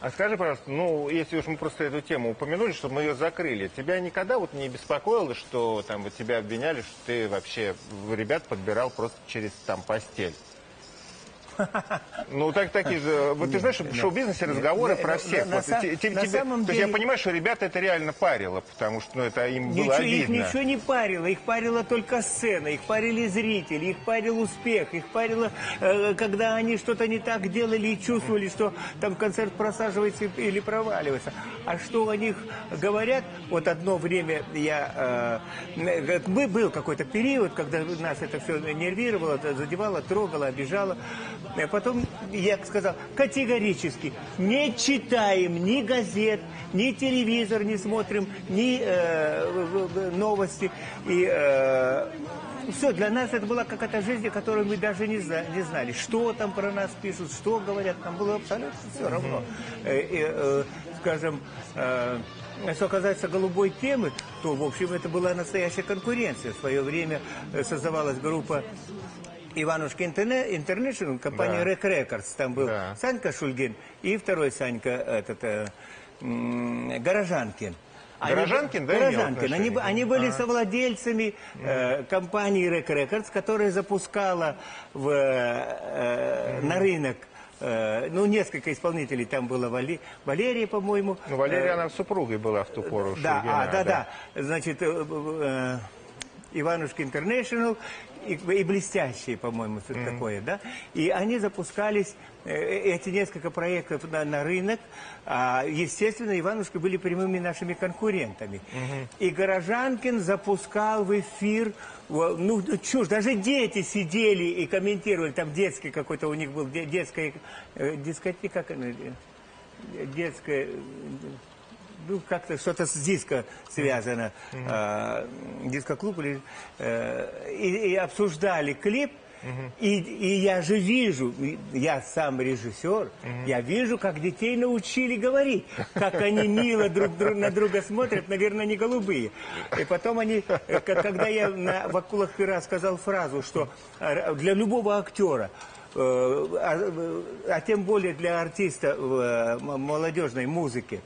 А скажи, пожалуйста, ну, если уж мы просто эту тему упомянули, чтобы мы ее закрыли, тебя никогда вот не беспокоило, что там вот тебя обвиняли, что ты вообще ребят подбирал просто через там постель? Ну, так, такие же... Вот ты знаешь, в шоу-бизнесе разговоры про всех. я понимаю, что ребята это реально парило, потому что ну, это им было Ничего, их обидно. ничего не парило, их парила только сцена, их парили зрители, их парил успех, их парило, э, когда они что-то не так делали и чувствовали, что там концерт просаживается или проваливается. А что о них говорят, вот одно время я... э, э, был какой-то период, когда нас это все нервировало, задевало, трогало, обижало. Э, Потом я сказал, категорически не читаем ни газет, ни телевизор не смотрим, ни э, новости. И все, для нас это была какая-то жизнь, которую мы даже не, зна- не знали. Что там про нас пишут, что говорят, нам было абсолютно все равно. Э, э, скажем, э, что касается голубой темы, то, в общем, это была настоящая конкуренция. В свое время э, создавалась группа Иванушки Интерне- Интернешнл, компания Да. Рек Рекордс. Там был Да. Санька Шульгин и второй Санька, этот, э, м, Горожанкин. Они Горожанкин, да, Горожанкин. Они, они были А. совладельцами э, компании Рек Рекордс, которая запускала в, э, на рынок э, ну, несколько исполнителей. Там была Вали- Валерия, по-моему. Ну, Валерия, э, она супругой была в ту пору. да, Шульгина, а, да, да, Значит, э, э, Иванушки Интернешнл и, и блестящие, по-моему, что-то такое, да. И они запускались, э, эти несколько проектов на, на рынок. А, естественно, Иванушки были прямыми нашими конкурентами. И Горожанкин запускал в эфир, во- ну, чушь, даже дети сидели и комментировали, там детский какой-то у них был, де- детская, э, дискотека, как она, э, детская, э, ну, как-то что-то с диско связано, э, диско-клуб, или, э, и, и обсуждали клип, и, и я же вижу, я сам режиссер, я вижу, как детей научили говорить, как они мило друг, друг на друга смотрят, наверное, не голубые. И потом они, э, когда я на, в «Акулах пера» сказал фразу, что э, для любого актера а, а тем более для артиста молодежной музыки,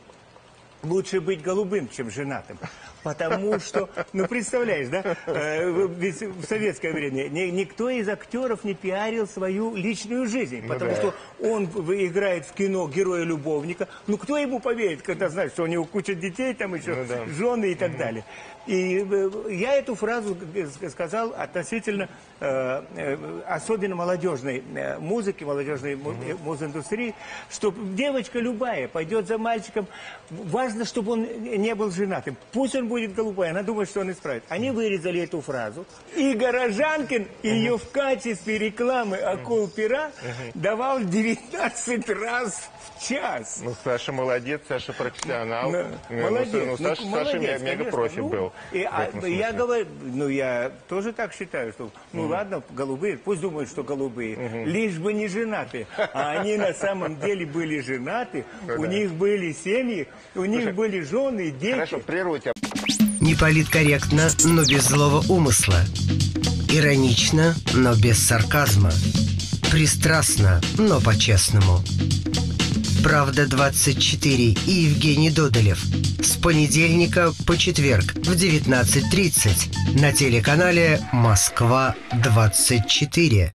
лучше быть голубым, чем женатым. Потому что, ну представляешь, да, э, ведь в советское время ни- никто из актеров не пиарил свою личную жизнь, потому да. что он в- играет в кино героя-любовника, ну кто ему поверит, когда знает, что у него куча детей, там еще Ну да. жены и так далее. И э, я эту фразу г- сказал относительно э, э, особенно молодежной э, музыки, молодежной му- э, музыиндустрии, что девочка любая пойдет за мальчиком, важно, чтобы он не был женатым. Пусть он будет голубой, она думает, что он исправит. Они вырезали эту фразу, и Горожанкин ее в качестве рекламы акул пера давал 19 раз в час. Ну, Саша молодец, Саша профессионал. Ну, Ну, молодец. Ну, Саша, Ну, Саша молодец, ме- мега профи Ну, был. и, а, я говорю, ну я тоже так считаю, что ну ладно, голубые, пусть думают, что голубые, лишь бы не женаты. А они на самом деле были женаты, у них были семьи, у них были жены, дети. Хорошо, прерву тебя. Не политкорректно, но без злого умысла. Иронично, но без сарказма. Пристрастно, но по-честному. Правда 24 и Евгений Додолев. С понедельника по четверг в 19.30 на телеканале Москва 24.